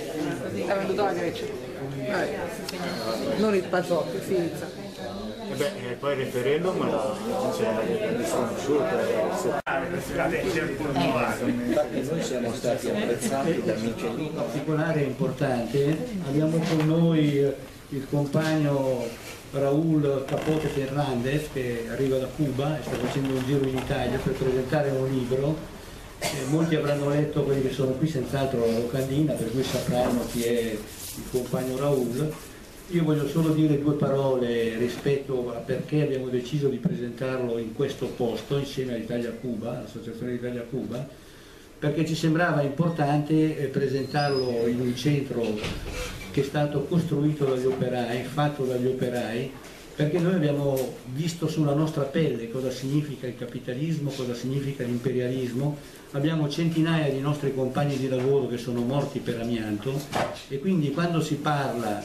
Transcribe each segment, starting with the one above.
È venuto dalla Grecia. Vabbè. Non il pasotto, Fizza. E beh, e poi il referendum c'è nesconosciuto. Infatti noi siamo stati apprezzati da In Michelin. particolare importante abbiamo con noi il compagno Raúl Capote Fernández che arriva da Cuba e sta facendo un giro in Italia per presentare un libro. Eh, molti avranno letto quelli che sono qui, senz'altro la locandina, per cui sapranno chi è il compagno Raúl. Io voglio solo dire due parole rispetto a perché abbiamo deciso di presentarlo in questo posto insieme all'Italia Cuba, all'Associazione Italia Cuba, perché ci sembrava importante eh, presentarlo in un centro che è stato costruito dagli operai, fatto dagli operai, perché noi abbiamo visto sulla nostra pelle cosa significa il capitalismo, cosa significa l'imperialismo, abbiamo centinaia di nostri compagni di lavoro che sono morti per amianto e quindi quando si parla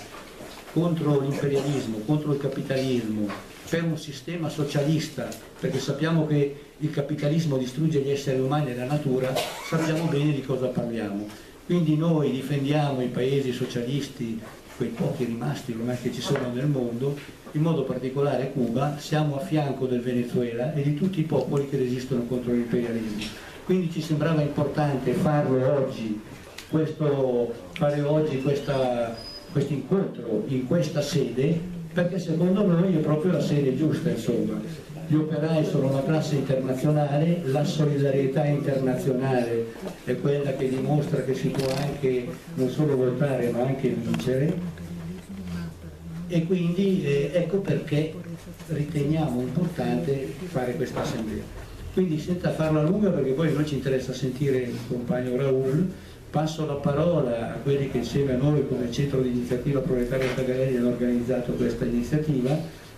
contro l'imperialismo, contro il capitalismo, per un sistema socialista, perché sappiamo che il capitalismo distrugge gli esseri umani e la natura, sappiamo bene di cosa parliamo. Quindi noi difendiamo i paesi socialisti, quei pochi rimasti ormai che ci sono nel mondo, in modo particolare Cuba, siamo a fianco del Venezuela e di tutti i popoli che resistono contro l'imperialismo. Quindi ci sembrava importante farlo oggi, questo, fare oggi questo incontro in questa sede perché secondo noi è proprio la sede giusta insomma gli operai sono una classe internazionale la solidarietà internazionale è quella che dimostra che si può anche non solo votare ma anche vincere e quindi eh, ecco perché riteniamo importante fare questa assemblea quindi senza farla lunga perché poi a noi ci interessa sentire il compagno Raul Passo la parola a quelli che insieme a noi come centro di iniziativa proletaria Tagarelli hanno organizzato questa iniziativa,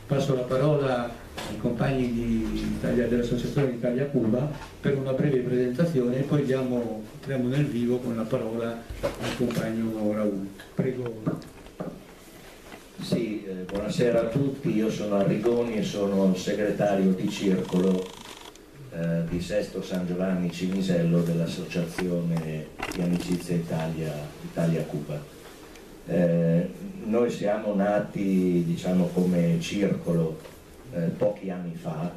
passo la parola ai compagni dell'Associazione Italia Cuba per una breve presentazione e poi diamo, entriamo nel vivo con la parola al compagno Raul. Prego. Sì, eh, buonasera a tutti, io sono Arrigoni e sono segretario di circolo eh, di Sesto San Giovanni Cinisello dell'Associazione di Amicizia Italia, Italia Cuba. Eh, noi siamo nati diciamo, come circolo eh, pochi anni fa,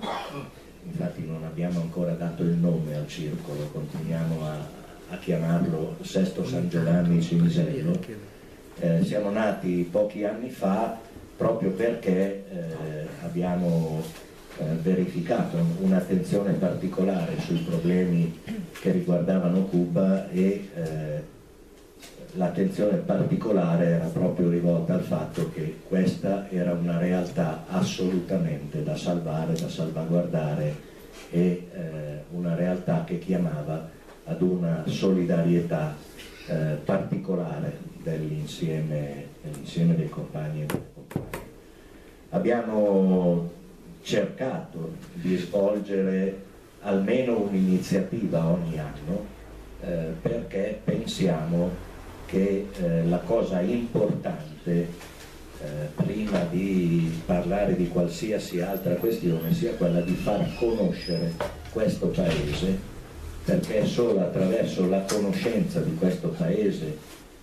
infatti non abbiamo ancora dato il nome al circolo, continuiamo a, a chiamarlo Sesto San Giovanni Cinisello. Eh, siamo nati pochi anni fa proprio perché eh, abbiamo eh, verificato un'attenzione particolare sui problemi che riguardavano Cuba e eh, l'attenzione particolare era proprio rivolta al fatto che questa era una realtà assolutamente da salvare, da salvaguardare e eh, una realtà che chiamava ad una solidarietà eh, particolare dell'insieme, dell'insieme dei compagni e delle compagne. Abbiamo cercato di svolgere almeno un'iniziativa ogni anno eh, perché pensiamo che eh, la cosa importante eh, prima di parlare di qualsiasi altra questione sia quella di far conoscere questo paese perché solo attraverso la conoscenza di questo paese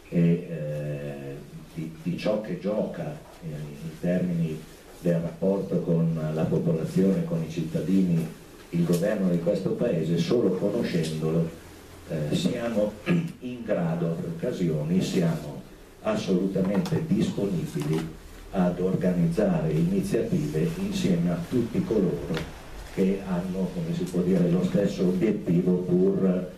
e eh, di, di ciò che gioca eh, in termini del rapporto con la popolazione, con i cittadini, il governo di questo paese, solo conoscendolo eh, siamo in grado, per occasioni, siamo assolutamente disponibili ad organizzare iniziative insieme a tutti coloro che hanno, come si può dire, lo stesso obiettivo pur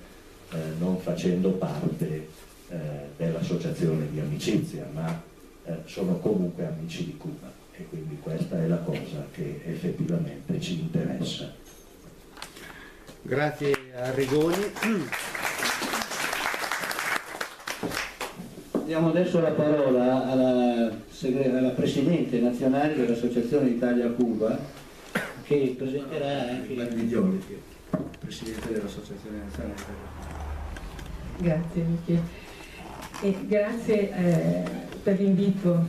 eh, non facendo parte eh, dell'associazione di amicizia, ma eh, sono comunque amici di Cuba e quindi questa è la cosa che effettivamente ci interessa. Grazie a Rigoni. Diamo adesso la parola alla, alla Presidente nazionale dell'Associazione Italia-Cuba che presenterà anche Presidente dell'Associazione nazionale Italia-Cuba. Grazie Michele. E grazie eh, per l'invito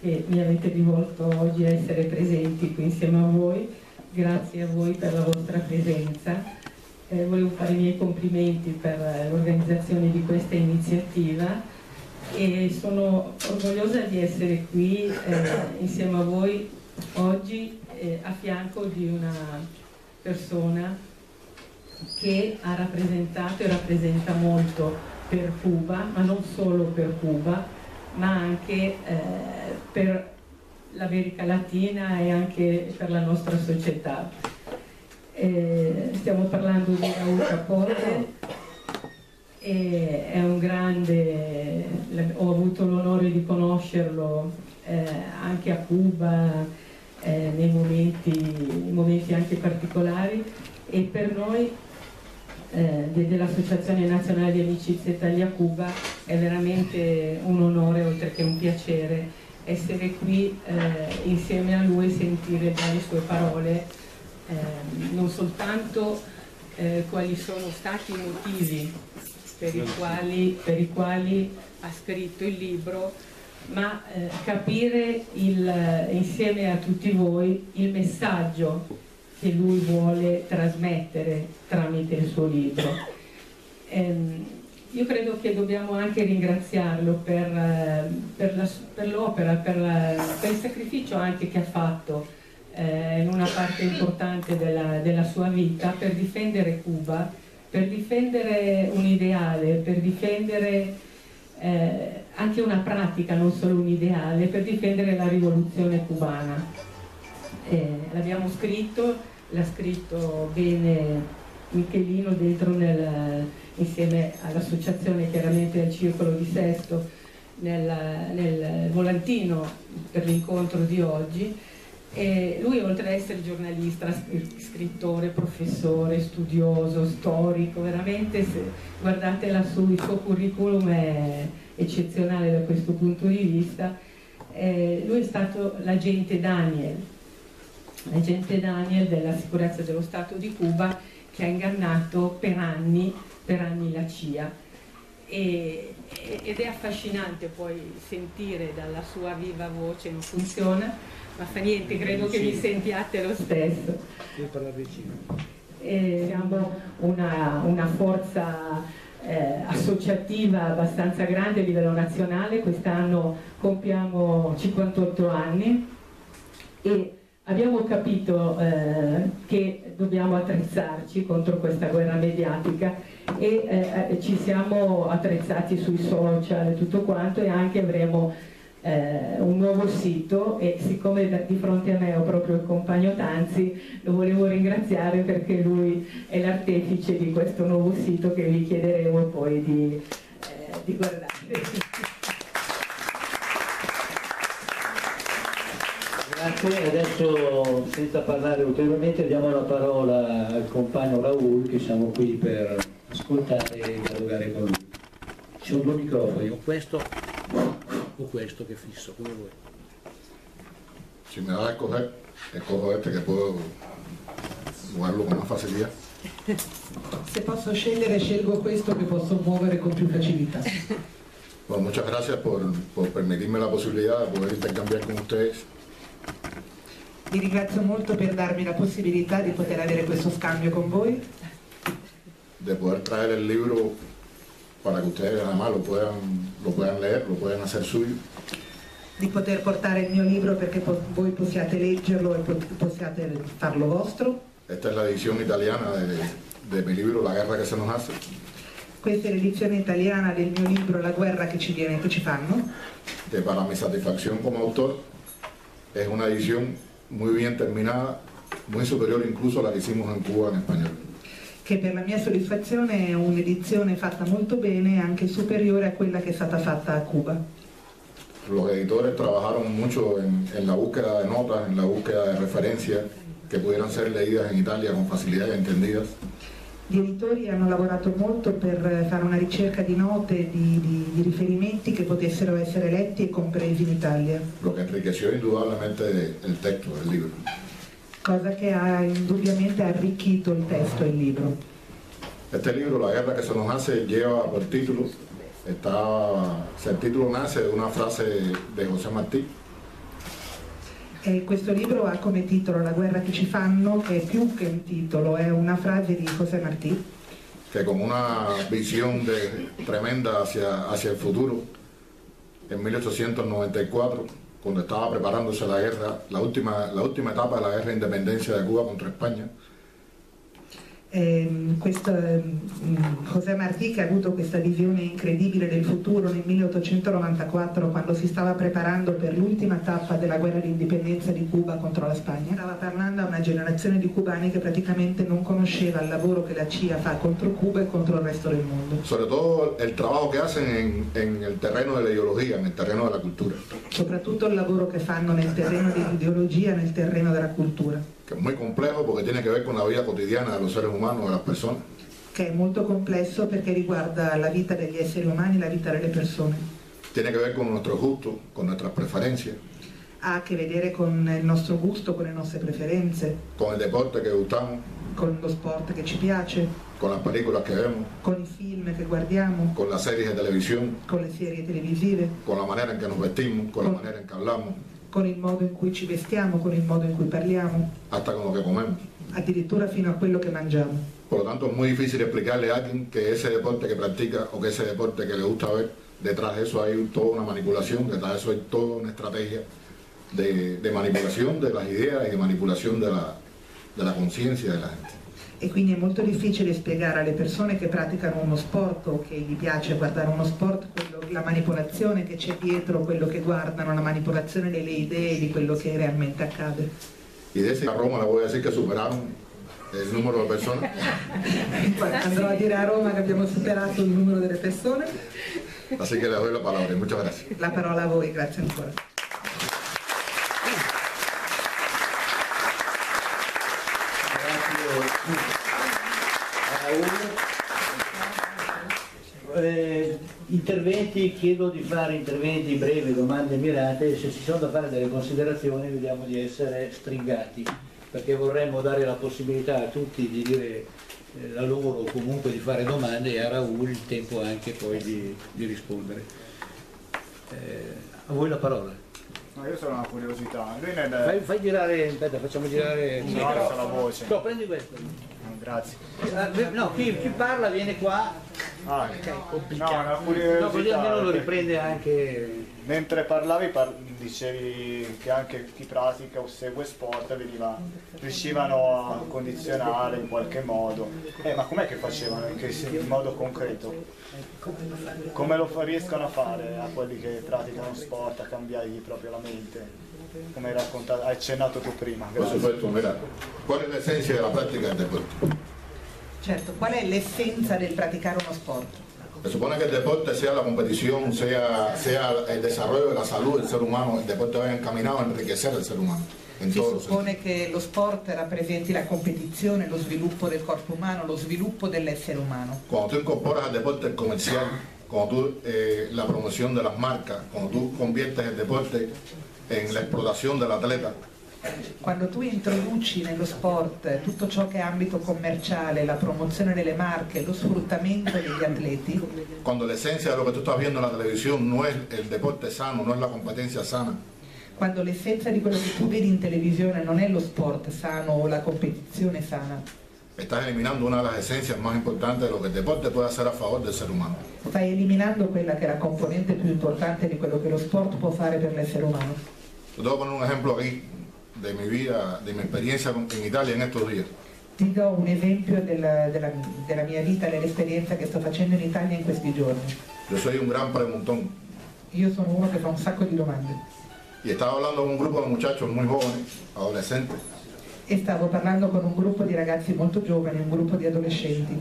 che mi avete rivolto oggi a essere presenti qui insieme a voi. Grazie a voi per la vostra presenza eh, volevo fare i miei complimenti per l'organizzazione di questa iniziativa e sono orgogliosa di essere qui eh, insieme a voi oggi eh, a fianco di una persona che ha rappresentato e rappresenta molto per Cuba, ma non solo per Cuba, ma anche eh, per l'America Latina e anche per la nostra società. Eh, stiamo parlando di Raul Capote, è un grande, ho avuto l'onore di conoscerlo eh, anche a Cuba eh, nei momenti, momenti, anche particolari e per noi eh, dell'Associazione Nazionale di Amicizia Italia-Cuba è veramente un onore oltre che un piacere essere qui eh, insieme a lui e sentire dalle sue parole. Eh, non soltanto eh, quali sono stati i motivi per i, quali, per i quali ha scritto il libro, ma eh, capire il, insieme a tutti voi il messaggio che lui vuole trasmettere tramite il suo libro. Ehm, io credo che dobbiamo anche ringraziarlo per, eh, per l'opera, per, per, il sacrificio anche che ha fatto eh, in una parte importante della, della sua vita per difendere Cuba, per difendere un ideale, per difendere eh, anche una pratica, non solo un ideale, per difendere la rivoluzione cubana. Eh, l'abbiamo scritto, l'ha scritto bene Michelino dentro nel, insieme all'associazione chiaramente al Circolo di Sesto nel, nel volantino per l'incontro di oggi e lui oltre ad essere giornalista, scrittore, professore, studioso, storico, veramente se guardate lassù il suo curriculum è eccezionale da questo punto di vista. Eh, lui è stato l'agente Daniel, l'agente Daniel della sicurezza dello Stato di Cuba che ha ingannato per anni, per anni la CIA. E, ed è affascinante poi sentire dalla sua viva voce, non funziona, ma fa niente, credo che vi sentiate lo stesso. E siamo una, una forza eh, associativa abbastanza grande a livello nazionale, quest'anno compiamo 58 anni e abbiamo capito eh, che dobbiamo attrezzarci contro questa guerra mediatica e eh, ci siamo attrezzati sui social e tutto quanto e anche avremo eh, un nuovo sito e siccome di fronte a me ho proprio il compagno Tanzi lo volevo ringraziare perché lui è l'artefice di questo nuovo sito che vi chiederemo poi di, eh, di guardare. Grazie, adesso senza parlare ulteriormente diamo la parola al compagno Raul che siamo qui per ascoltare e dialogare con lui. Ci sono due microfoni, questo o questo che fisso, come vuoi. Si me da escoger, escojo este che puedo muoverlo con una facilità. Se posso scegliere scelgo questo che posso muovere con più facilità. Bueno, muchas gracias por, por permitirme la posibilidad de poder intercambiar con ustedes. Vi ringrazio molto per darmi la possibilità di poter avere questo scambio con voi. De poder traer el libro para que ustedes además lo puedan, lo puedan leer, lo puedan hacer suyo. Di poter portare il mio libro perché po voi possiate leggerlo e possiate farlo vostro. Esta es la edición italiana de, de mi libro La guerra que se nos hace. Questa è l'edizione italiana del mio libro La guerra che ci viene, che ci fanno. Que para mi satisfacción como autor es una edición muy bien terminada, muy superior incluso a la que hicimos en Cuba en español. che per la mia soddisfazione è un'edizione fatta molto bene anche superiore a quella che è stata fatta a Cuba. Los editores trabajaron mucho en, en la búsqueda de notas, en la búsqueda de referencias que pudieran ser leídas en Italia con facilidad y entendidas. Gli editori hanno lavorato molto per fare una ricerca di note, di, di, di, riferimenti che potessero essere letti e compresi in Italia. Lo che enriqueció indudablemente il testo del libro. Cosa che ha indubbiamente arricchito il testo e il libro. Este libro, La guerra que se nos hace, lleva por título, está, el título nace de una frase de José Martí. E questo libro ha come titolo La guerra che ci fanno, che è più che un titolo, è una frase di José Martí. que con una visión de, tremenda hacia, hacia el futuro, en 1894, cuando estaba preparándose la guerra, la última, la última etapa de la guerra de independencia de Cuba contra España, Ehm, questo, ehm, José Martí che ha avuto questa visione incredibile del futuro nel 1894 quando si stava preparando per l'ultima tappa della guerra di indipendenza di Cuba contro la Spagna. Stava parlando a una generazione di cubani che praticamente non conosceva il lavoro che la CIA fa contro Cuba e contro il resto del mondo, sobre todo el trabajo que hacen en, en el terreno de la ideología, en el terreno de la cultura, soprattutto il lavoro che fanno nel terreno dell'ideologia, nel terreno della cultura, que es muy complejo porque tiene que ver con la vida cotidiana de los seres humanos, de las personas. che è molto complesso perché riguarda la vita degli esseri umani, la vita delle persone. Tiene que ver con nuestros gustos, con nuestras preferencias, Ha a che vedere con il nostro gusto, con le nostre preferenze, con el deporte que gustamos, con lo sport che ci piace, con las películas que vemos, con i film che guardiamo, con las series de televisión, con le serie televisive, con la manera en que nos vestimos, con la manera en que hablamos, con il modo in cui ci vestiamo, con il modo in cui parliamo, hasta con lo que comemos. addirittura fino a quello che mangiamo. Por lo tanto, es muy difícil explicarle a alguien que ese deporte que practica o que ese deporte que le gusta ver, detrás de eso hay toda una manipulación, detrás de eso hay toda una estrategia de, de manipulación de las ideas y de manipulación de la, de la conciencia de la gente. E quindi è molto difficile spiegare alle persone che praticano uno sport o che gli piace guardare uno sport quello- la manipolazione che c'è dietro quello che guardano, la manipolazione delle idee di quello che realmente accade. Y de ese a Roma le voy a decir que superaron el número de personas. Poi andrò a dire a Roma che abbiamo superato il numero delle persone. Así que les doy la palabra. Muchas gracias. La parola a voi, grazie ancora. Eh, interventi, chiedo di fare interventi brevi, domande mirate, se ci sono da fare delle considerazioni vediamo di essere stringati, perché vorremmo dare la possibilità a tutti di dire eh, la loro o comunque di fare domande e a Raul il tempo anche poi di, di rispondere. Eh, a voi la parola. No, io sono una curiosità. Nel... Fai, fai girare, aspetta, facciamo girare No, la voce. No, prendi questo. No, Grazie. Eh, No, chi, chi parla viene qua, Ah, no, una no, così almeno lo perché riprende anche Mentre parlavi par- dicevi che anche chi pratica o segue sport veniva, riuscivano a condizionare in qualche modo. Eh, ma com'è che facevano? In, modo concreto? Come lo riescono a fare a quelli che praticano sport, a cambiargli proprio la mente? Come hai raccontato, hai accennato tu prima. Por grazie. supuesto, mira, ¿cuál es la esencia de la práctica del deporte? Certo, qual è l'essenza del praticare uno sport? Se supone que el deporte sea la competición, sea, sea el desarrollo de la salud del ser humano, el deporte va encaminado a enriquecer al ser humano Si suppone che lo sport rappresenti la competizione, lo sviluppo del corpo umano, lo sviluppo dell'essere umano. Cuando tú incorporas al deporte el comercial, cuando tú eh, la promoción de las marcas, cuando tú conviertes el deporte en la explotación del atleta, Quando tu introduci nello sport tutto ciò che è ambito commerciale, la promozione delle marche, lo sfruttamento degli atleti, cuando la esencia de lo que tú estás viendo en la televisión no es el deporte sano, no es la competencia sana, quando l'essenza di quello che tu vedi in televisione non è lo sport sano o la competizione sana, estás eliminando una de las esencias más importantes de lo que el deporte puede hacer a favor del ser humano. stai eliminando quella che è la componente più importante di quello che lo sport può fare per l'essere umano. Yo te voy a poner un ejemplo aquí de mi vida, de mi experiencia en Italia en estos días. Ti do un esempio della, della- della mia vita, dell'esperienza che sto facendo in Italia in questi giorni. Yo soy un gran preguntón Io sono uno che fa un sacco di domande y estaba hablando con un grupo de muchachos muy jóvenes, adolescentes. e stavo parlando con un gruppo di ragazzi molto giovani, un gruppo di adolescenti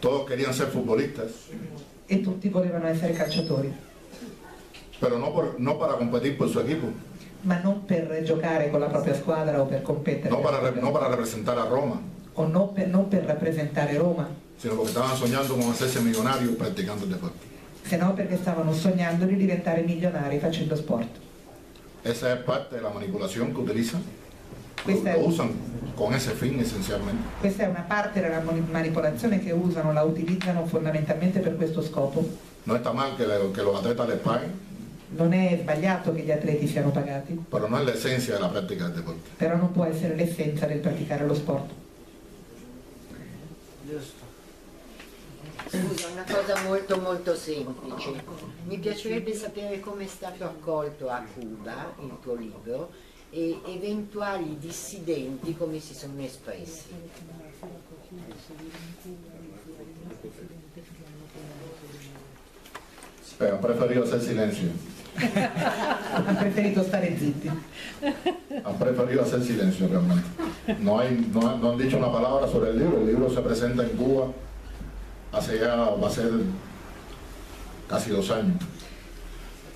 Todos querían ser futbolistas, e tutti volevano essere calciatori, pero no, por- no para competir por su equipo, ma non per giocare con la propria squadra o per competere, no para, no para representar a Roma, o non per, non per rappresentare Roma, sino porque estaban soñando con hacerse millonarios practicando el deporte. se no perché stavano sognando di diventare milionari facendo sport. Esa es parte de la manipulación que utilizan, lo, Questa è, lo usan con ese fin esencialmente. questa è una parte della mani- manipolazione che usano, la utilizzano fondamentalmente per questo scopo. No está mal que, le- que los atletas les paguen, Non è sbagliato che gli atleti siano pagati, pero no es la esencia de la práctica del deporte. però non può essere l'essenza del praticare lo sport. Scusa, una cosa molto molto semplice. Mi piacerebbe sapere come è stato accolto a Cuba il tuo libro e eventuali dissidenti come si sono espressi. Eh, han preferido hacer silencio. Ha preferito stare zitti. Han preferido hacer silencio realmente. No, hay, no, no han dicho una palabra sobre el libro. El libro se presenta en Cuba hace ya, va a ser casi dos años.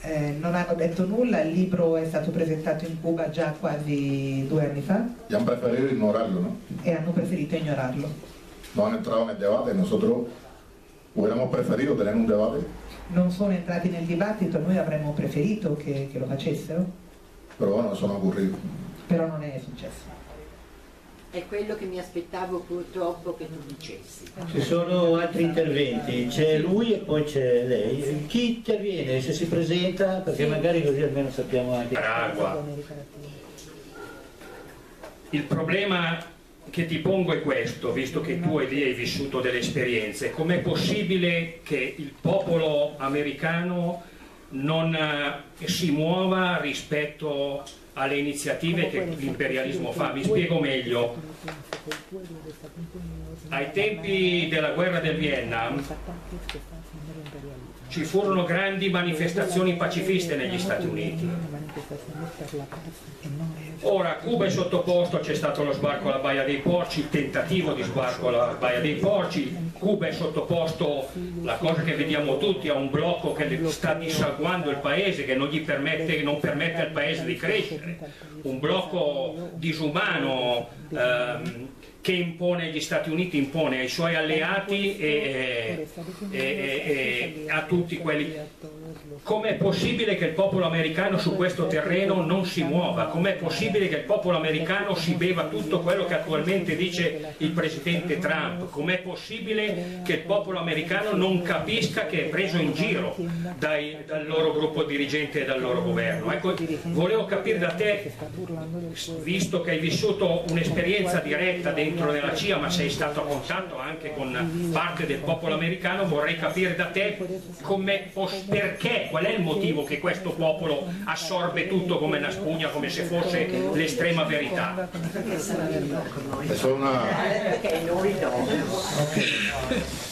Eh, non hanno detto nulla, il libro è stato presentato in Cuba già quasi due anni fa Y han preferido ignorarlo, ¿no? e hanno preferito ignorarlo. No han entrado en el debate. Nosotros hubiéramos preferido tener un debate, Non sono entrati nel dibattito, noi avremmo preferito che, che lo facessero, pero bueno, eso no ha ocurrido. però non è successo. È quello che mi aspettavo purtroppo che tu dicessi. Ci sono altri interventi, c'è lui e poi c'è lei. Chi interviene? Se si presenta, perché magari così almeno sappiamo anche. Nicaragua. Il problema che ti pongo è questo, visto che tu hai lì hai vissuto delle esperienze, com'è possibile che il popolo americano non eh, si muova rispetto alle iniziative che l'imperialismo fa? Mi spiego meglio. Ai tempi della guerra del Vietnam ci furono grandi manifestazioni pacifiste negli Stati Uniti. Ora Cuba è sottoposto, c'è stato lo sbarco alla Baia dei Porci, il tentativo di sbarco alla Baia dei Porci, Cuba è sottoposto, la cosa che vediamo tutti, a un blocco che sta dissaguando il paese, che non, permette, non permette al paese di crescere, un blocco disumano ehm, che impone gli Stati Uniti, impone ai suoi alleati e, e- e- e a tutti quelli. Com'è possibile che il popolo americano su questo terreno non si muova? Com'è possibile che il popolo americano si beva tutto quello che attualmente dice il presidente Trump? Com'è possibile che il popolo americano non capisca che è preso in giro dai- dal loro gruppo dirigente e dal loro governo? Ecco, volevo capire da te, visto che hai vissuto un'esperienza diretta dentro nella CIA, ma sei stato a contatto anche con parte del popolo americano, vorrei capire da te poss- perché, qual è il motivo che questo popolo assorbe tutto come una spugna, come se fosse l'estrema verità. Es una,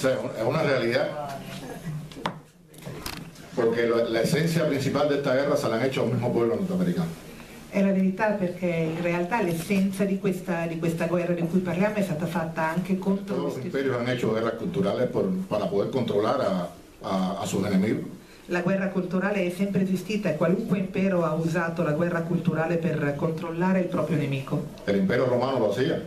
sea, es una realidad. Porque la esencia principal de esta guerra se la han hecho al mismo pueblo norteamericano. È la verità perché in realtà l'essenza di questa, di questa guerra di cui parliamo è stata fatta anche contro Todos lo los imperios han hecho guerras culturales por- para poder controlar a, a- a sus enemigos. La guerra culturale è sempre esistita e qualunque impero ha usato la guerra culturale per controllare il proprio nemico. El imperio romano lo hacía.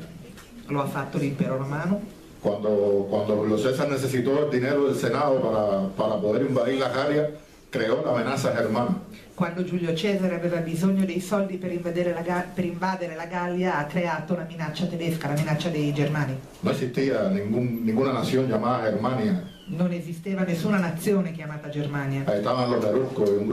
Lo ha fatto l'impero romano. Cuando, cuando Julio César necesitó el dinero del Senado para, para poder invadir la Galia, creó la amenaza germana. Quando Giulio Cesare aveva bisogno dei soldi per invadere la, per invadere la Gallia ha creato la minaccia tedesca, la minaccia dei germani. No existía ningún- ninguna nación llamada Germania. Non esisteva nessuna nazione chiamata Germania. Estaban los neruscos, un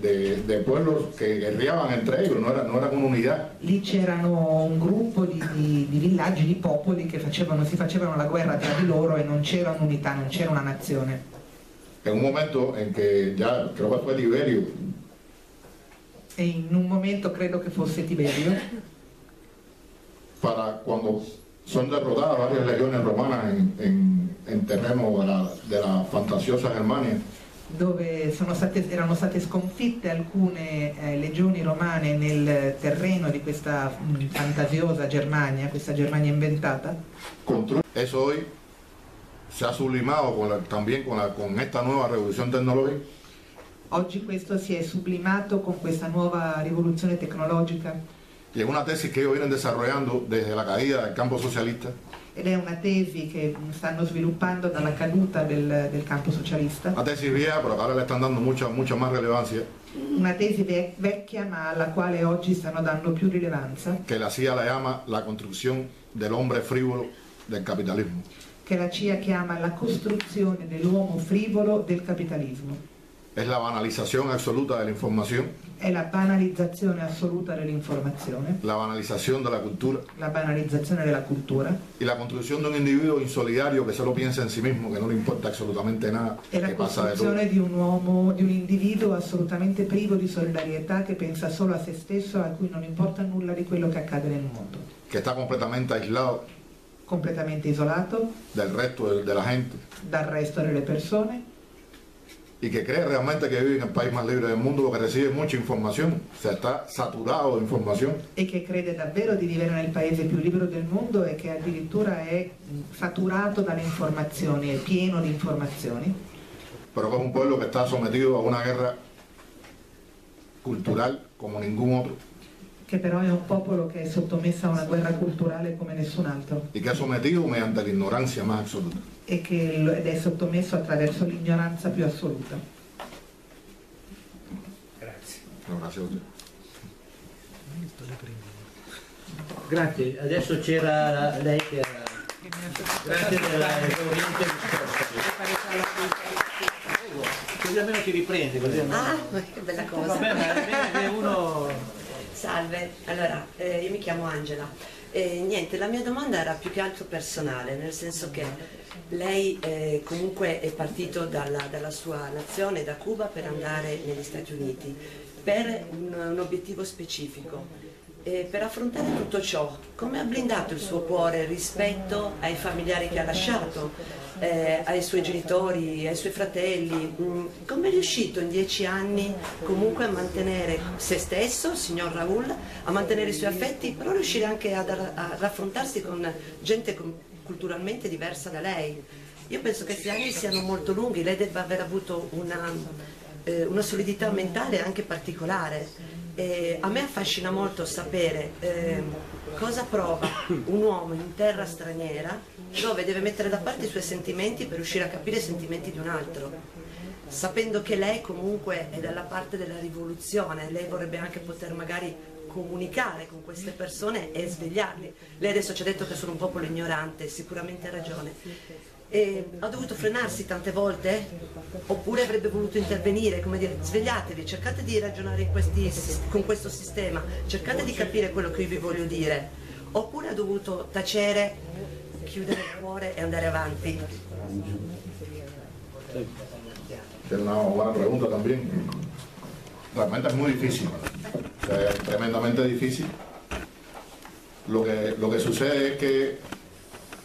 de, de pueblos que guerreaban entre ellos, no, era- no unidad. Lì c'erano un gruppo di, di- di villaggi, di popoli che facevano- si facevano la guerra tra di loro e non c'era un'unità, non c'era una nazione. En un momento en que ya, creo que fue Tiberio, E in un momento, credo che fosse Tiberio, para cuando son derrotadas varias legiones romanas en, en- en terreno de la, de la fantasiosa Germania, dove state- erano state sconfitte alcune eh, legioni romane nel terreno di questa mm, fantasiosa Germania, questa Germania inventata. constru- eso hoy se ha sublimado con la- también con, la- con esta nueva revolución tecnológica. Oggi questo si è sublimato con questa nuova rivoluzione tecnologica y es una tesis que ellos vienen desarrollando desde la caída del campo socialista. Ed è una tesi che stanno sviluppando dalla caduta del, del campo socialista, Una tesis vieja, pero ahora le están dando mucha, mucha más relevancia, una tesi ve- vecchia ma alla quale oggi stanno dando più rilevanza, que la CIA la llama la construcción del hombre frívolo del capitalismo. Che la CIA chiama la costruzione dell'uomo frivolo del capitalismo. es la banalización absoluta de la información, è la banalizzazione assoluta dell'informazione, la banalización de la cultura. La banalizzazione della cultura. Y la construcción de un individuo insolidario que solo piensa en sí mismo, que no le importa absolutamente nada e la costruzione di un uomo, di un individuo assolutamente privo di solidarietà che pensa solo a se stesso, a cui non importa nulla di quello che accade nel mondo, que está completamente aislado completamente isolato del resto de, de la gente. dal resto delle persone y que cree realmente que vive en el país más libre del mundo porque recibe mucha información, o sea, está saturado de información. E che crede davvero di vivere nel paese più libero del mondo e che addirittura è mh, saturato dalle informazioni, è pieno di informazioni, pero que es un pueblo que está sometido a una guerra cultural como ningún otro che però è un popolo che è sottomesso a una guerra culturale come nessun altro y que es sometido mediante la ignorancia más absoluta. e che ed è sottomesso attraverso l'ignoranza più assoluta. Grazie. No, a. Grazie, adesso c'era lei che era... Grazie della esauriente risposta. Così almeno ti riprende, così almeno... Ah, che bella cosa. Vabbè, ma che uno... Salve, allora eh, io mi chiamo Angela. E niente, la mia domanda era più che altro personale, nel senso che lei eh, comunque è partito dalla, dalla sua nazione, da Cuba, per andare negli Stati Uniti, per un, un obiettivo specifico. E per affrontare tutto ciò, come ha blindato il suo cuore rispetto ai familiari che ha lasciato, eh, ai suoi genitori, ai suoi fratelli? Mm, Come è riuscito in dieci anni comunque a mantenere se stesso, signor Raul, a mantenere i suoi affetti, però riuscire anche ad, a raffrontarsi con gente culturalmente diversa da lei? Io penso che questi anni siano molto lunghi, lei debba aver avuto una, eh, una solidità mentale anche particolare. E a me affascina molto sapere ehm, cosa prova un uomo in terra straniera dove deve mettere da parte i suoi sentimenti per riuscire a capire i sentimenti di un altro. Sapendo che lei comunque è dalla parte della rivoluzione, lei vorrebbe anche poter magari comunicare con queste persone e svegliarli. Lei adesso ci ha detto che sono un popolo ignorante, sicuramente ha ragione. E ha dovuto frenarsi tante volte? Oppure avrebbe voluto intervenire, come dire, svegliatevi, cercate di ragionare questi- con questo sistema, cercate di capire quello che io vi voglio dire. Oppure ha dovuto tacere, chiudere il cuore e andare avanti? Una pregunta también. Realmente es muy difícil, es tremendamente difícil. Lo que, lo que sucede es que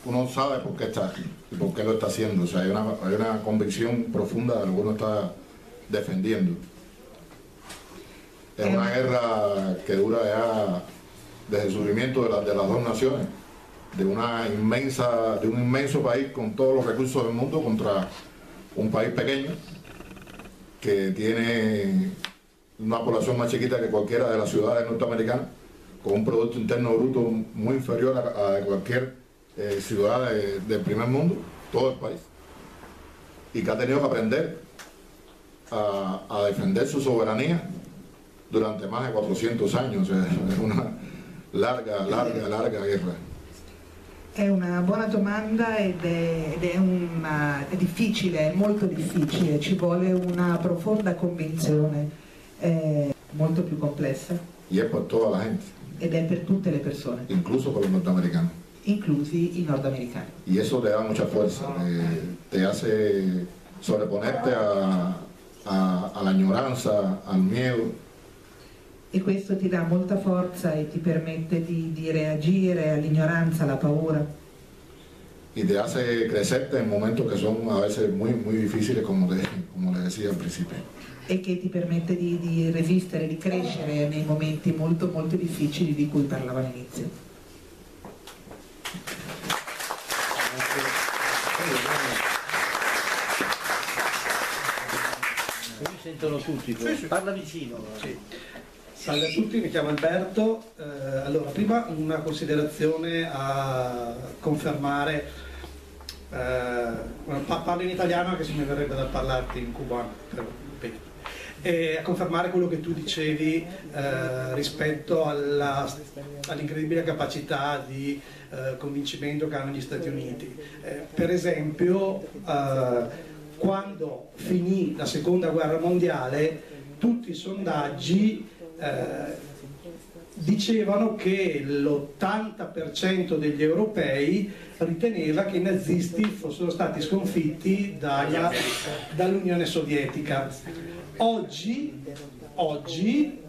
uno sabe por qué está aquí y por qué lo está haciendo. O sea, hay una, hay una convicción profunda de lo que uno está defendiendo. Es una guerra que dura ya desde el surgimiento de, la- de las dos naciones, de, una inmensa, de un inmenso país con todos los recursos del mundo contra un país pequeño que tiene una población más chiquita que cualquiera de las ciudades norteamericanas, con un Producto Interno Bruto muy inferior a, a cualquier eh, ciudad de- del primer mundo, todo el país, y que ha tenido que aprender a, a defender su soberanía durante más de 400 años. Es una larga, larga, larga guerra. È una buona domanda ed è, ed è una- è difficile, è molto difficile, ci vuole una profonda convinzione, è molto più complessa Y es por toda la gente, ed è per tutte le persone, incluso por los norteamericanos. Inclusi i nordamericani. y eso te da mucha fuerza, eh, te hace sobreponerte a, a- a la añoranza, al miedo, E questo ti dà molta forza e ti permette di, di reagire all'ignoranza, alla paura y te hace crecerte en momentos que son a veces muy, muy difíciles, como le, como le decía al principio. e che ti permette di, di resistere, di crescere nei momenti molto molto difficili di cui parlavo all'inizio. Così sentono tutti, parla vicino. Salve a tutti, mi chiamo Alberto. Eh, allora, prima una considerazione a confermare, eh, parlo in italiano anche se mi verrebbe da parlarti in cubano, però, bene. E a confermare quello che tu dicevi eh, rispetto all'incredibile capacità di eh, convincimento che hanno gli Stati Uniti. Eh, per esempio, eh, quando finì la seconda guerra mondiale tutti i sondaggi eh, dicevano che l'80% degli europei riteneva che i nazisti fossero stati sconfitti dall'Unione Sovietica. Oggi, oggi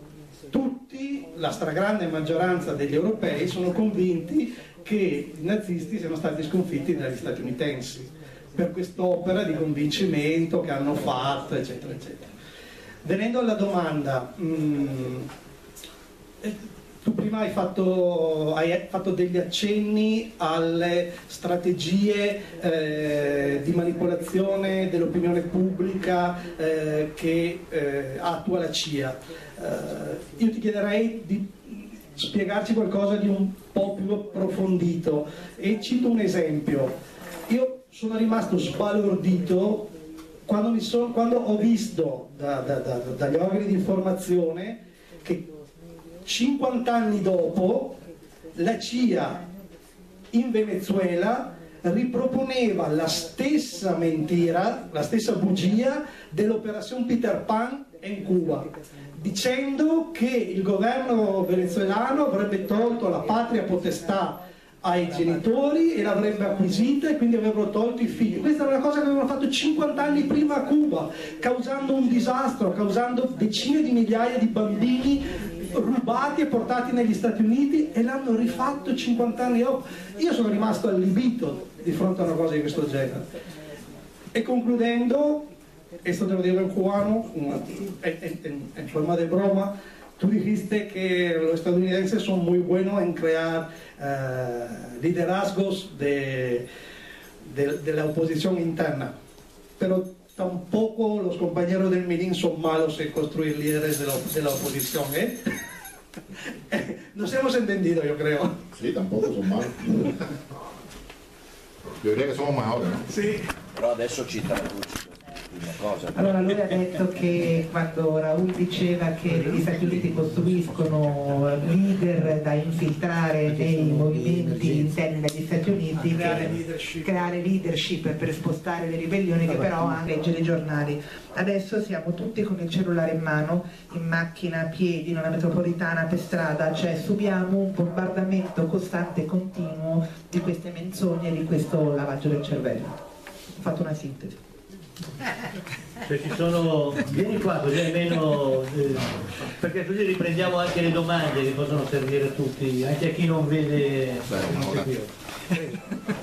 tutti, la stragrande maggioranza degli europei sono convinti che i nazisti siano stati sconfitti dagli statunitensi per quest'opera di convincimento che hanno fatto, eccetera, eccetera. Venendo alla domanda, mh, mm, tu prima hai fatto, hai fatto, degli accenni alle strategie eh, di manipolazione dell'opinione pubblica eh, che eh, attua la CIA. Eh, io ti chiederei di spiegarci qualcosa di un po' più approfondito e cito un esempio. Io sono rimasto sbalordito quando, so, quando ho visto da, da, da, dagli organi di informazione che 50 anni dopo la CIA in Venezuela riproponeva la stessa mentira, la stessa bugia dell'operazione Peter Pan in Cuba, dicendo che il governo venezuelano avrebbe tolto la patria potestà ai genitori e l'avrebbe acquisita e quindi avrebbero tolto i figli. Questa era una cosa che avevano fatto 50 anni prima a Cuba, causando un disastro, causando decine di migliaia di bambini rubati e portati negli Stati Uniti e l'hanno rifatto 50 anni dopo. Io sono rimasto allibito di fronte a una cosa di questo genere. E concludendo, esto te lo digo en cubano, en forma de broma, tú dijiste que los estadounidenses son muy buenos en crear uh, liderazgos de, de, de, la interna, pero tampoco los compañeros del Mirin son malos en construir líderes de de la ¿eh? Nos hemos entendido, yo creo. Sí, tampoco son malos. Yo diría que somos mejores, ¿no? Sí. Però adesso cita la luce. Allora lui ha detto che quando Raul diceva che gli Stati Uniti costruiscono leader da infiltrare nei movimenti interni degli Stati Uniti, creare leadership, creare leadership per spostare le ribellioni, che però anche leggere i giornali. Adesso siamo tutti con il cellulare in mano, in macchina, a piedi, in una metropolitana, per strada, cioè subiamo un bombardamento costante e continuo di queste menzogne e di questo lavaggio del cervello. Ho fatto una sintesi. Se ci sono... Vieni qua così almeno... Eh, perché così riprendiamo anche le domande che possono servire a tutti, anche a chi non vede...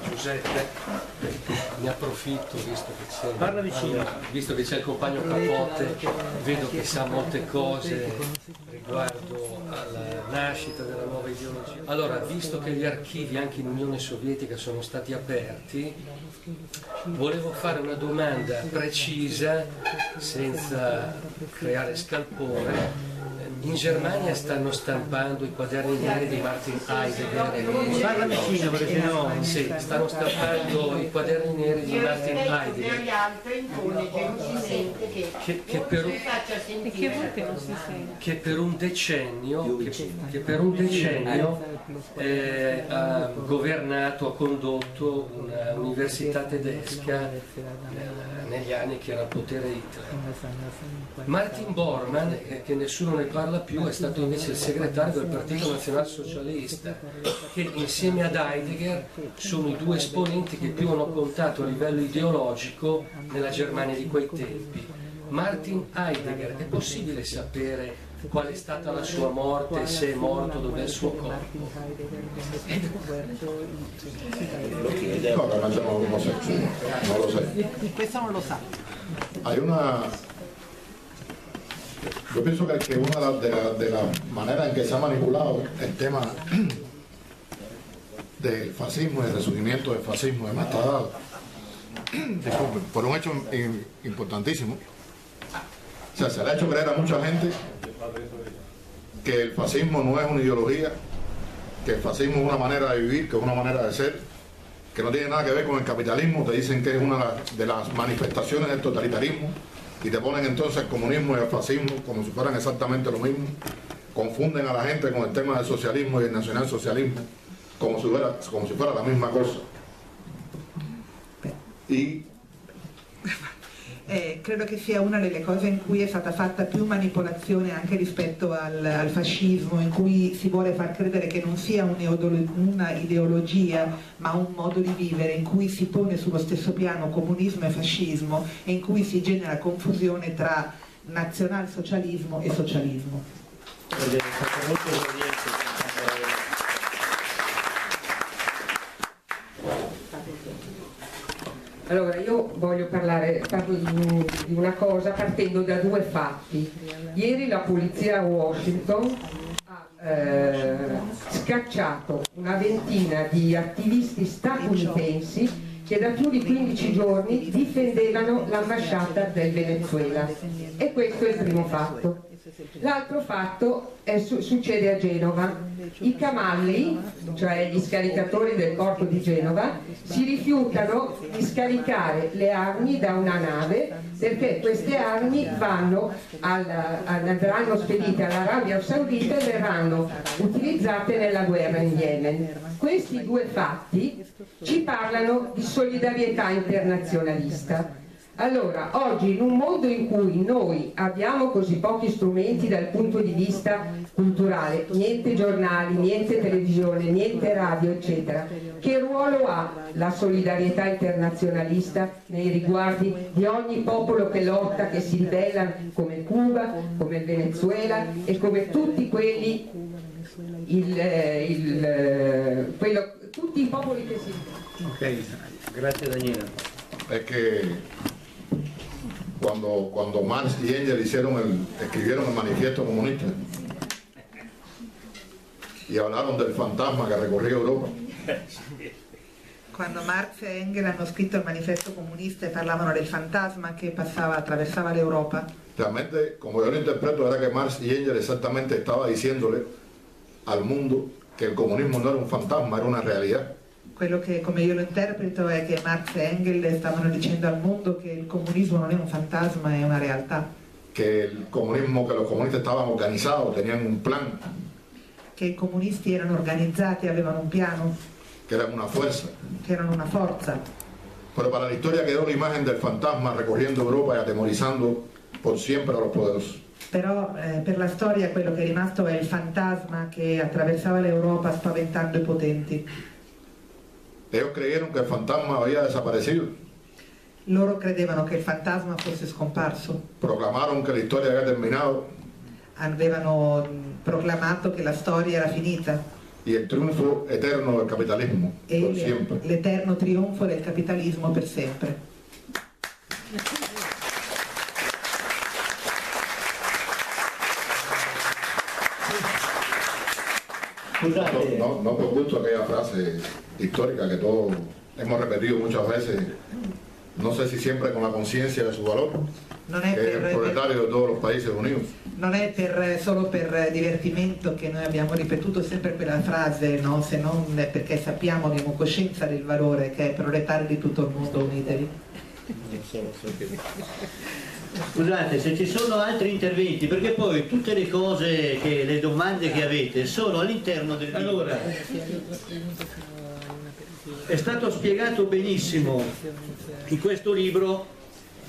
Giuseppe, ne approfitto visto che c'è Parla vicino. visto che c'è il compagno Capote, vedo che sa molte cose riguardo alla nascita della nuova ideologia. Allora, visto che gli archivi anche in Unione Sovietica sono stati aperti, volevo fare una domanda precisa senza creare scalpore in Germania stanno stampando i quaderni neri di Martin Heidegger. Parla vicino perché sennò... Sì, stanno stampando i quaderni neri di Martin Heidegger. Che, che, per, che per un decennio, che, che per un decennio eh, ha governato, ha condotto un'università tedesca eh, negli anni che era al potere Hitler. Martin Bormann, eh, che nessuno ne parla più, è stato invece il segretario del Partito Nazionalsocialista, che insieme ad Heidegger sono i due esponenti che più hanno contato a livello ideologico nella Germania di quei tempi. Martin Heidegger, è possibile sapere qual è stata la sua morte, se è morto, dov'è il suo corpo? No, che mangiano l'omosessuale, non lo sai. Questo non lo sa. Hay una Yo pienso que, que una de las de la maneras en que se ha manipulado el tema del fascismo y el resurgimiento del fascismo, además está dado por un hecho importantísimo. O sea, se le ha hecho creer a mucha gente que el fascismo no es una ideología, que el fascismo es una manera de vivir, que es una manera de ser, que no tiene nada que ver con el capitalismo, te dicen que es una de las manifestaciones del totalitarismo, y te ponen entonces el comunismo y el fascismo como si fueran exactamente lo mismo. Confunden a la gente con el tema del socialismo y el nacionalsocialismo como si fuera, como si fuera la misma cosa. Y Eh, credo che sia una delle cose in cui è stata fatta più manipolazione anche rispetto al, al fascismo, in cui si vuole far credere che non sia una ideologia ma un modo di vivere, in cui si pone sullo stesso piano comunismo e fascismo e in cui si genera confusione tra nazionalsocialismo e socialismo. Allora, io voglio parlare parlo di, di una cosa partendo da due fatti. Ieri la polizia a Washington ha eh, scacciato una ventina di attivisti statunitensi che da più di 15 giorni difendevano l'ambasciata del Venezuela. E questo è il primo fatto. L'altro fatto su succede a Genova. I camalli, cioè gli scaricatori del porto di Genova, si rifiutano di scaricare le armi da una nave perché queste armi alla, andranno spedite all'Arabia Saudita e verranno utilizzate nella guerra in Yemen. Questi due fatti ci parlano di solidarietà internazionalista allora, oggi in un mondo in cui noi abbiamo così pochi strumenti dal punto di vista culturale, niente giornali, niente televisione, niente radio, eccetera, che ruolo ha la solidarietà internazionalista nei riguardi di ogni popolo che lotta, che si ribella come Cuba, come il Venezuela e come tutti quelli, il, eh, il, eh, quello, tutti i popoli che si... Ok, grazie Daniela. È che cuando, cuando Marx y Engels hicieron el, escribieron el manifiesto comunista y hablaron del fantasma que recorría Europa. Quando Marx e Engels hanno scritto il manifesto comunista e parlavano del fantasma che passava, attraversava l'Europa. Realmente, como yo lo interpreto, era que Marx y Engels exactamente estaba diciéndole al mundo que el comunismo no era un fantasma, era una realidad. Quello che come io lo interpreto è che Marx e Engels stavano dicendo al mondo che il comunismo non è un fantasma, è una realtà. Che il comunismo, che los comunistas estaban organizados, tenían un plan. Che i comunisti erano organizzati, avevano un piano. Che erano una fuerza. Che erano una forza. Pero para la historia quedó la imagen del fantasma recorriendo Europa y atemorizando por siempre a los poderosos. Però eh, per la storia quello che è rimasto è il fantasma che attraversava l'Europa spaventando i potenti. Ellos creyeron que el fantasma había desaparecido. Loro credevano che il fantasma fosse scomparso. Proclamaron que la historia había terminado. Avevano proclamato che la storia era finita. Y el triunfo eterno del capitalismo, e por siempre. l'eterno trionfo del capitalismo per sempre. No, no, no por gusto aquella frase histórica que todos hemos repetido muchas veces, no sé si siempre con la conciencia de su valor, che è il proletario di tutti i paesi uniti. Non è per, solo per divertimento che noi abbiamo ripetuto sempre quella frase, no? se non è perché sappiamo, abbiamo coscienza del valore che è proletario di tutto il mondo, unitevi. Scusate, se ci sono altri interventi, perché poi tutte le cose, che, le domande che avete sono all'interno del. Allora, è stato spiegato benissimo in questo libro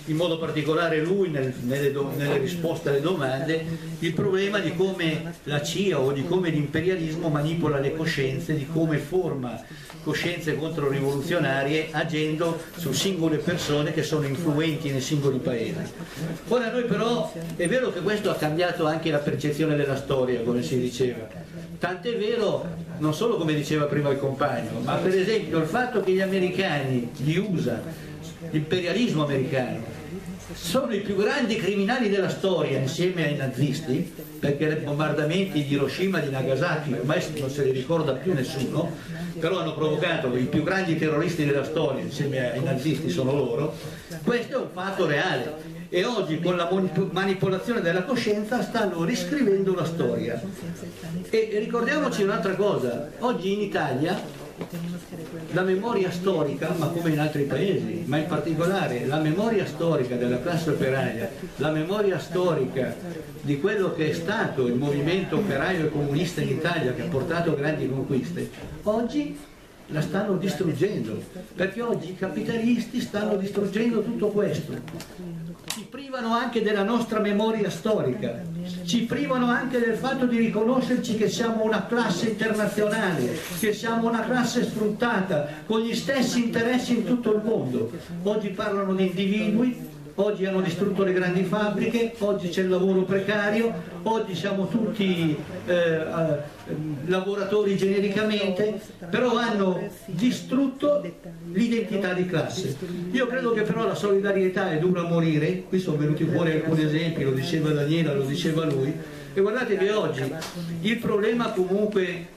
in modo particolare lui nel, nelle, do, nelle, risposte alle domande, il problema di come la CIA o di come l'imperialismo manipola le coscienze, di come forma coscienze controrivoluzionarie agendo su singole persone che sono influenti nei singoli paesi. Ora noi però, è vero che questo ha cambiato anche la percezione della storia, come si diceva, tant'è vero non solo come diceva prima il compagno, ma per esempio il fatto che gli americani, gli USA, l'imperialismo americano, sono i più grandi criminali della storia insieme ai nazisti, perché i bombardamenti di Hiroshima e di Nagasaki ormai non se li ricorda più nessuno, però hanno provocato i più grandi terroristi della storia insieme ai nazisti sono loro, questo è un fatto reale. E oggi con la manipolazione della coscienza stanno riscrivendo la storia. E ricordiamoci un'altra cosa, oggi in Italia la memoria storica, ma come in altri paesi, ma in particolare la memoria storica della classe operaia, la memoria storica di quello che è stato il movimento operaio e comunista in Italia che ha portato grandi conquiste, oggi la stanno distruggendo, perché oggi i capitalisti stanno distruggendo tutto questo. Ci privano anche della nostra memoria storica, ci privano anche del fatto di riconoscerci che siamo una classe internazionale, che siamo una classe sfruttata, con gli stessi interessi in tutto il mondo. Oggi parlano di individui, oggi hanno distrutto le grandi fabbriche, oggi c'è il lavoro precario, oggi siamo tutti eh, eh, lavoratori genericamente, però hanno distrutto l'identità di classe. Io credo che però la solidarietà è dura a morire, qui sono venuti fuori alcuni esempi, lo diceva Daniela, lo diceva lui, e guardate che oggi il problema comunque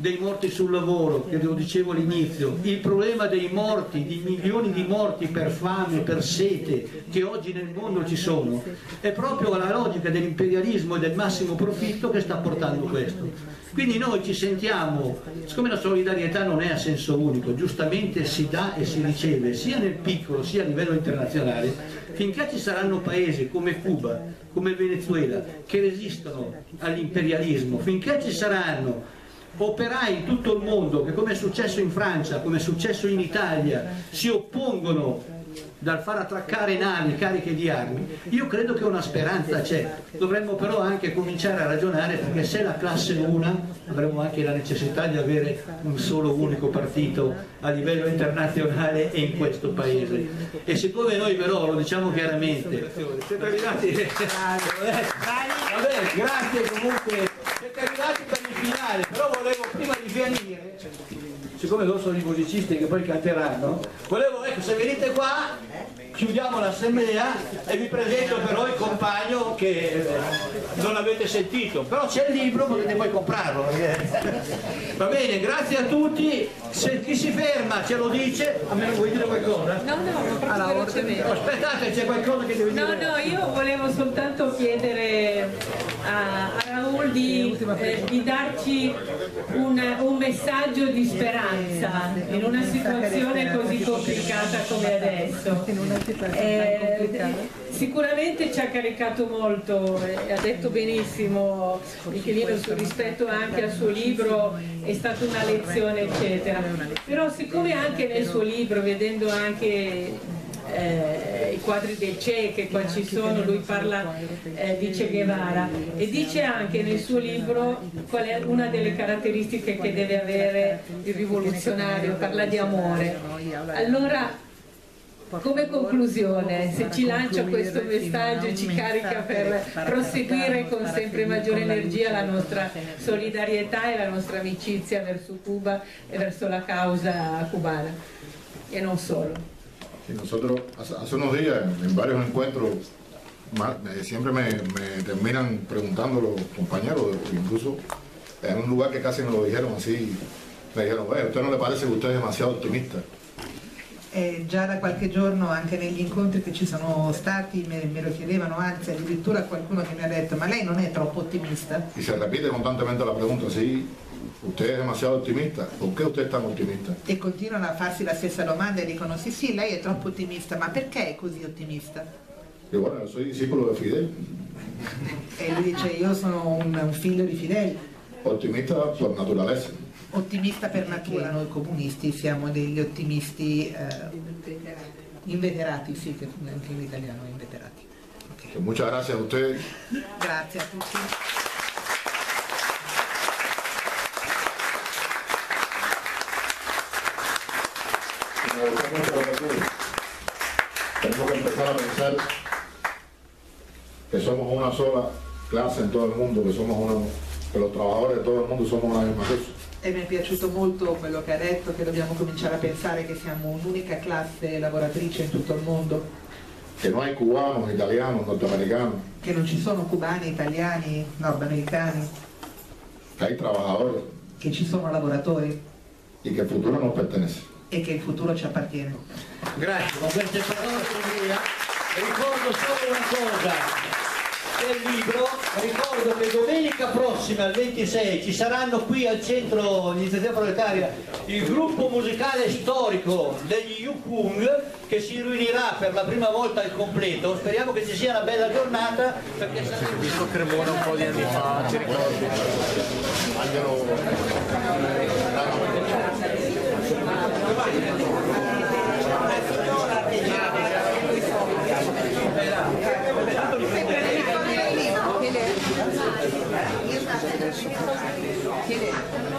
dei morti sul lavoro, che lo dicevo all'inizio, il problema dei morti, di milioni di morti per fame, per sete, che oggi nel mondo ci sono, è proprio la logica dell'imperialismo e del massimo profitto che sta portando questo. Quindi noi ci sentiamo, siccome la solidarietà non è a senso unico, giustamente si dà e si riceve sia nel piccolo sia a livello internazionale, finché ci saranno paesi come Cuba, come Venezuela, che resistono all'imperialismo, finché ci saranno operai in tutto il mondo che come è successo in Francia, come è successo in Italia, si oppongono dal far attraccare navi cariche di armi, io credo che una speranza c'è. Dovremmo però anche cominciare a ragionare perché se la classe è una, avremo anche la necessità di avere un solo unico partito a livello internazionale e in questo paese. E siccome noi però lo diciamo chiaramente, siete arrivati... Vabbè, grazie comunque, siete arrivati per il finale, però volevo prima di finire siccome loro sono i musicisti che poi canteranno, volevo, ecco, se venite qua, chiudiamo l'assemblea e vi presento però il compagno che eh, non avete sentito, però c'è il libro, potete poi comprarlo. Va bene, grazie a tutti, se chi si ferma ce lo dice, a me vuoi dire qualcosa? No, no, ma proprio velocemente. Aspettate, c'è qualcosa che devi No, dire? no, io volevo soltanto chiedere a, a Raul di, eh, di darci un, un messaggio di speranza in una situazione così complicata come adesso. Eh, sicuramente ci ha caricato molto, eh, ha detto benissimo Michelino sul rispetto anche al suo libro, è stata una lezione eccetera. Però siccome anche nel suo libro, vedendo anche eh, i quadri del Che che qua ci sono, lui parla eh, di Che Guevara e dice anche nel suo libro qual è una delle caratteristiche che deve avere il rivoluzionario, parla di amore. Allora, come conclusione, se ci lancia questo messaggio e ci carica per proseguire con sempre maggiore energia la nostra solidarietà e la nostra amicizia verso Cuba e verso la causa cubana e non solo. Y nosotros, hace, unos días, en varios encuentros, me- siempre me, me terminan preguntando los compañeros, incluso en un lugar que casi me lo dijeron así, me dijeron, "Oye, ¿a usted no le parece que usted es demasiado optimista? Eh, già da qualche giorno anche negli incontri che ci sono stati me, me lo chiedevano, anzi addirittura qualcuno che mi ha detto ma lei non è troppo ottimista? Y se repite constantemente la pregunta, sí, usted es demasiado optimista, ¿por qué usted es tan optimista? E continuano a farsi la stessa domanda e dicono sì sì lei è troppo ottimista, ma perché è così ottimista? Y bueno, yo soy discípulo de Fidel, E lui dice io sono un, un figlio di Fidel, optimista por naturaleza. Ottimista per natura, noi comunisti siamo degli ottimisti eh, inveterati, sì, che anche in italiano è inveterati. Que muchas gracias a usted. Grazie a tutti. Tenemos que empezar a pensar que somos una sola clase en todo el mundo, que somos una, que los trabajadores de todo el mundo somos una misma cosa. E mi è piaciuto molto quello che ha detto, che dobbiamo cominciare a pensare che siamo un'unica classe lavoratrice in tutto il mondo, Que no hay cubanos, italianos, norteamericanos, che non ci sono cubani, italiani, nordamericani, que hay trabajadores. Che ci sono lavoratori. Y que el futuro nos pertenece. e che il futuro ci appartiene. Grazie, con queste parole Andrea, ricordo solo una cosa del libro, ricordo che domenica prossima, il 26, ci saranno qui al centro Iniziativa Proletaria il gruppo musicale storico degli Yukung che si riunirà per la prima volta al completo, speriamo che ci sia una bella giornata perché sarà Visto Cremona un po' di anni fa, ti ricordi? 綺麗。